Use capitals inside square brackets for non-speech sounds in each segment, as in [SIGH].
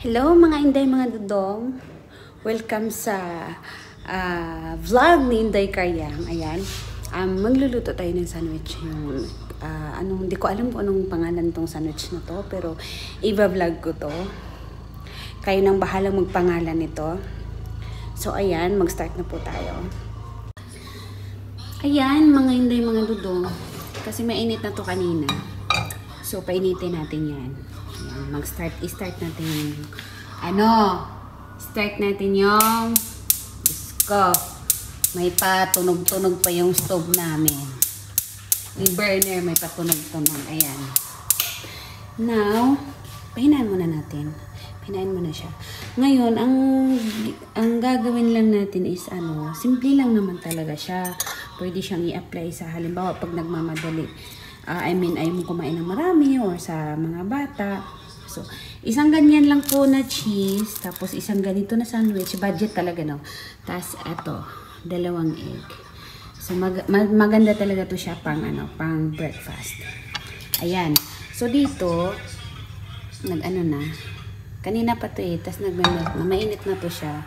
Hello mga Inday, mga Dudong. Welcome sa ah, vlog ni Inday Karyang. Ayan. Um, magluluto tayo ng sandwich. Yung, ah, anong, hindi ko alam kung anong pangalan tong sandwich na to. Pero iba-vlog ko to. Kayo nang bahalang magpangalan nito. So ayan, mag-start na po tayo. Ayan, mga Inday, mga Dudong. Kasi mainit na to kanina. So, painitin natin yan. Mag-start, i-start natin yung, ano, start natin yung, Diyos ko, may patunog-tunog pa yung stove namin. Yung burner, may patunog-tunog. Ayan. Now, pahinaan muna natin. Pinain mo na siya. Ngayon, ang ang gagawin lang natin is ano, simple lang naman talaga siya. Pwede siyang i-apply sa halimbawa pag nagmamadali. Ah, I mean, ayaw mo kumain ng marami or sa mga bata. So, isang ganyan lang po na cheese, tapos isang ganito na sandwich, budget talaga no. Tapos eto, dalawang egg. So mag, mag- maganda talaga to siya pang ano, pang breakfast. Ayan. So dito, nag-ano na, kanina pa to eh, tapos nag-melt na, mainit na to siya.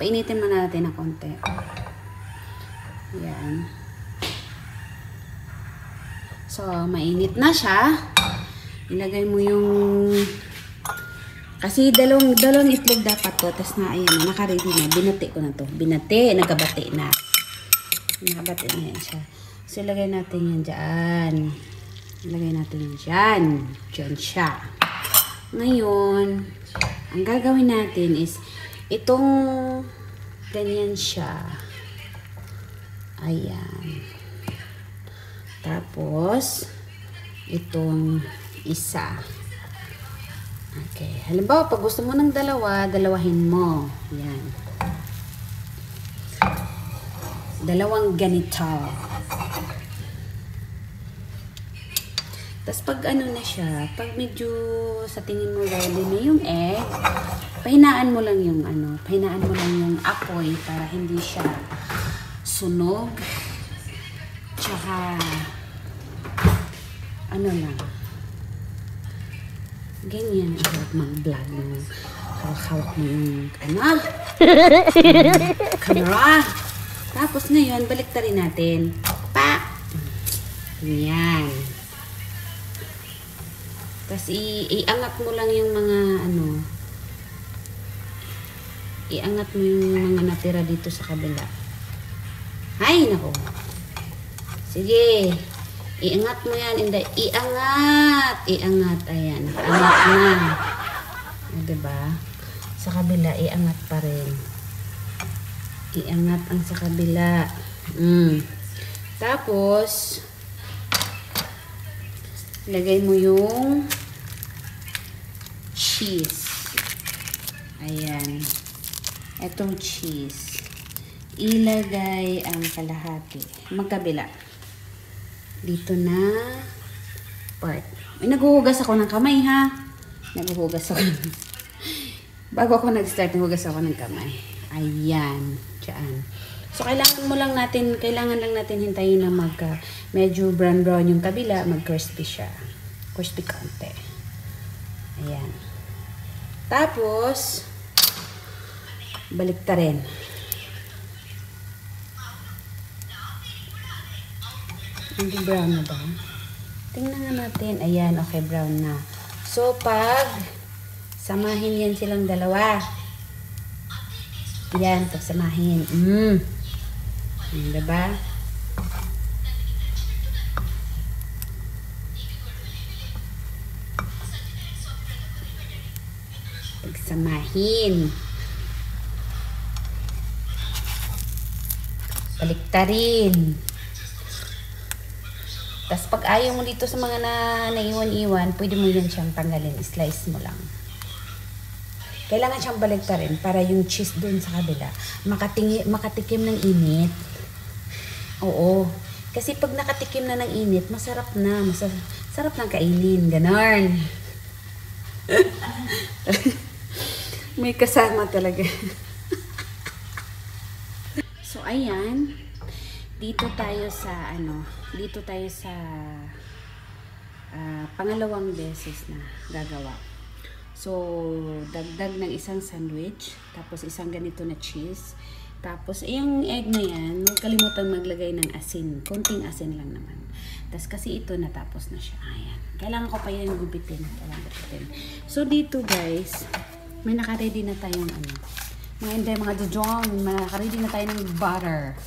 Painitin mo natin ng konti. Ayan. So, mainit na siya. Ilagay mo yung... Kasi dalawang, dalawang itlog dapat to. Tapos na, ayan, naka-ready na. Binati ko na to. Binati, nagabati na. Nakabati na yan siya. So, ilagay natin yan dyan. Ilagay natin yan dyan. Dyan siya. Ngayon, ang gagawin natin is, itong ganyan siya. Ayan. Tapos, itong isa. Okay. Halimbawa, pag gusto mo ng dalawa, dalawahin mo. Yan. Dalawang ganito. Tapos pag ano na siya, pag medyo sa tingin mo ready na yung egg, pahinaan mo lang yung ano, pahinaan mo lang yung apoy para hindi siya sunog. Tsaka, ano lang, ganyan, hawak mag-vlog mo. Hawak-hawak mo yung, ano, yung [LAUGHS] camera. Tapos ngayon, balik rin natin. Pa! Yan. Tapos iangat mo lang yung mga, ano, iangat mo yung mga natira dito sa kabila. Ay, nako. Sige. Iangat mo yan. Hindi. Iangat. Iangat. Ayan. Angat na. O, diba? Sa kabila, iangat pa rin. Iangat ang sa kabila. Mm. Tapos, lagay mo yung cheese. Ayan. Etong cheese ilagay ang kalahati. Magkabila. Dito na part. Ay, naghuhugas ako ng kamay, ha? Naghuhugas ako. [LAUGHS] Bago ako nag-start, naghuhugas ako ng kamay. Ayan. Diyan. So, kailangan mo lang natin, kailangan lang natin hintayin na mag, uh, medyo brown-brown yung kabila, mag-crispy siya. Crispy konti. Ayan. Tapos, balik ta rin. Hindi brown na ba? Tingnan nga natin. Ayan, okay, brown na. So, pag samahin yan silang dalawa. Yan, pag samahin. Mm. Mm, diba? Pagsamahin. Baliktarin. Tapos pag ayaw mo dito sa mga na naiwan-iwan, pwede mo yan siyang tanggalin. Slice mo lang. Kailangan siyang baliktarin para yung cheese doon sa kabila makatingi, makatikim ng init. Oo. Kasi pag nakatikim na ng init, masarap na. Masarap, sarap ng kainin. Ganon. [LAUGHS] May kasama talaga. [LAUGHS] so, ayan. Dito tayo sa, ano, dito tayo sa ah, pangalawang beses na gagawa. So, dagdag ng isang sandwich. Tapos, isang ganito na cheese. Tapos, yung egg na yan, huwag kalimutan maglagay ng asin. Konting asin lang naman. Tapos, kasi ito natapos na siya. Ayan. Kailangan ko pa yan gupitin. Kailangan gupitin. So, dito guys, may nakaready na tayong ano. Mga hindi, mga jojong. May nakaready na tayo ng butter.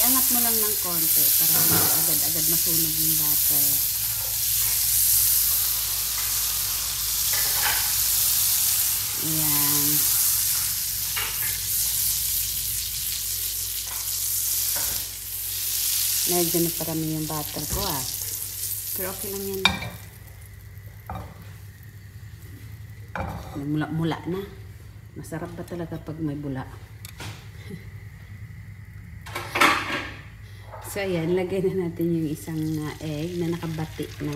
Iangat mo lang ng konti para hindi agad-agad masunog yung butter. Ayan. Medyo na parami yung butter ko ah. Pero okay lang yan. Mula-mula na. Masarap ba talaga pag may bula? So, ayan, lagay na natin yung isang uh, egg na nakabati na.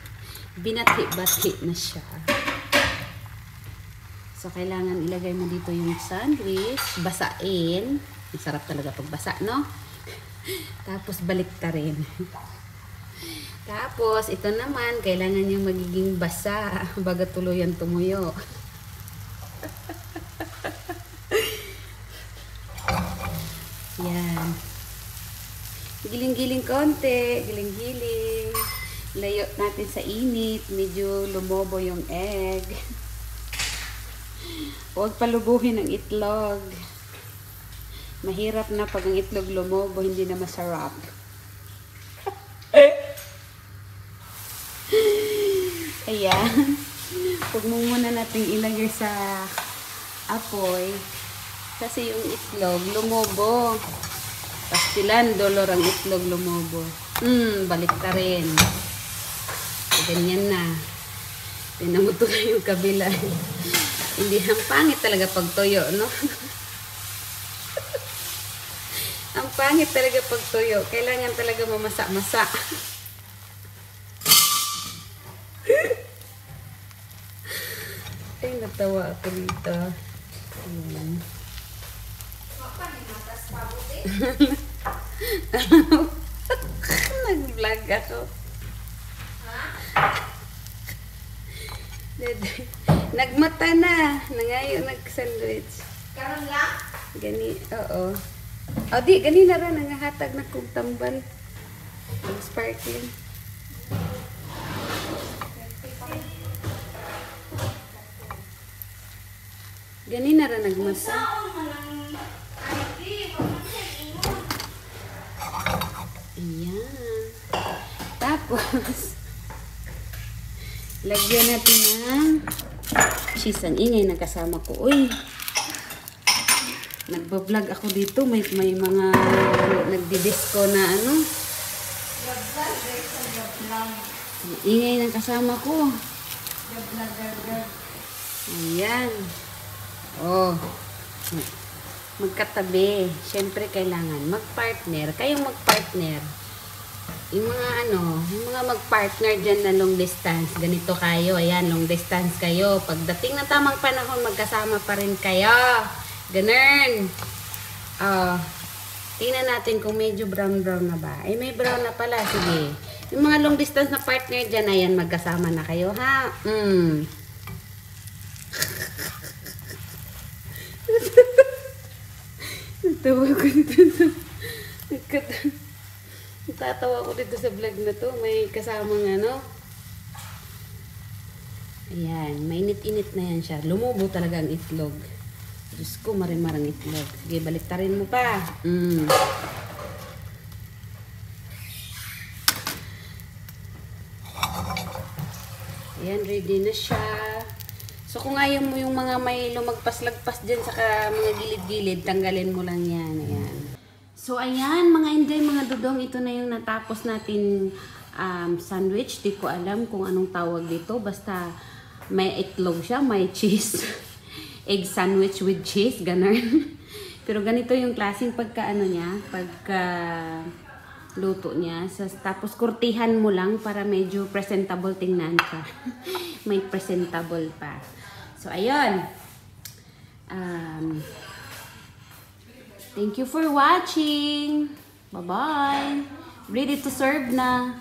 [LAUGHS] Binati-bati na siya. So, kailangan ilagay mo dito yung sandwich. Basain. Masarap talaga pag basa, no? [LAUGHS] Tapos, balik ta rin. [LAUGHS] Tapos, ito naman, kailangan yung magiging basa [LAUGHS] baga tuluyan tumuyo. [LAUGHS] Yan. Giling-giling konti, giling-giling. Layo natin sa init, medyo lumobo yung egg. [LAUGHS] Huwag palubuhin ang itlog. Mahirap na pag ang itlog lumobo, hindi na masarap. Ayan. [LAUGHS] Huwag mo muna nating ilagay sa apoy. Kasi yung itlog lumobo. Pastilan, dolor ang itlog lumobo. Hmm, balik ta rin. So, ganyan na. Tinan mo to [LAUGHS] yung kabila. [LAUGHS] Hindi, ang pangit talaga pag toyo, no? ang pangit talaga pag toyo. Kailangan talaga mamasa-masa. Natawa ako dito. Ayan. [LAUGHS] Nag-vlog ako. Nagmata na. Nangayo nag-sandwich. Karon lang? Gani, oo. O di, gani na rin. Nangahatag na kong tambal. Ang sparkling. Gani na rin nagmata. Ayan. Tapos, lagyan natin ng cheese. Ang ingay ng kasama ko. Uy, nagbablog ako dito. May, may mga nagdidisco na ano. Ang ingay ng kasama ko. Ayan. Oh. Magkatabi. Siyempre, kailangan mag-partner. Kayong mag-partner. Yung mga ano, yung mga mag-partner dyan na long distance. Ganito kayo. Ayan, long distance kayo. Pagdating ng tamang panahon, magkasama pa rin kayo. Ganun. Oh. Tingnan natin kung medyo brown-brown na ba. Ay, may brown na pala. Sige. Yung mga long distance na partner dyan, ayan, magkasama na kayo, ha? Mm. Natawa ko dito. Natatawa ko dito sa vlog na to. May kasamang ano. Ayan. Mainit-init na yan siya. Lumubo talaga ang itlog. Diyos ko, marimarang itlog. Sige, baliktarin mo pa. Mm. Ayan, ready na siya. So, kung ayaw mo yung mga may lumagpas-lagpas dyan sa mga gilid-gilid, tanggalin mo lang yan. Ayan. So, ayan, mga inday, mga dudong, ito na yung natapos natin um, sandwich. Di ko alam kung anong tawag dito. Basta may itlog siya, may cheese. [LAUGHS] Egg sandwich with cheese, ganun. [LAUGHS] Pero ganito yung klaseng pagka ano niya, pagka luto niya. Sa, tapos kurtihan mo lang para medyo presentable tingnan ka. [LAUGHS] may presentable pa. So, ayun. Um, thank you for watching. Bye-bye. Ready to serve na.